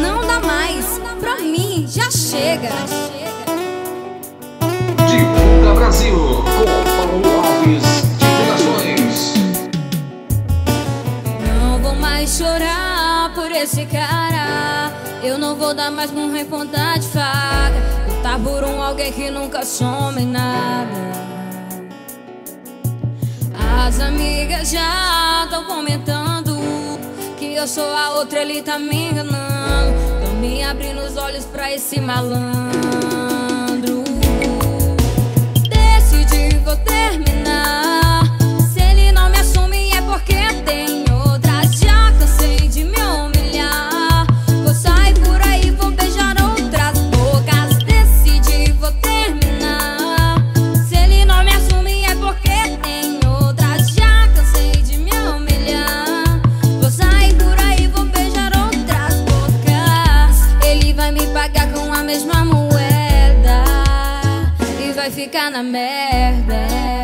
Não dá mais, pra mim já chega. Divulga Brasil com Paulo Alves Divulgações. Não vou mais chorar por esse cara. Eu não vou dar mais um repontar de faca. Tá por um alguém que nunca some em nada. As amigas já estão comentando Que eu sou a outra, ele tá me enganando. Tô me abrindo os olhos pra esse malandro. ficar na merda.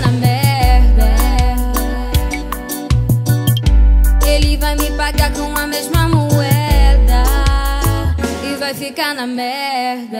na merda. Ele vai me pagar com a mesma moeda e vai ficar na merda.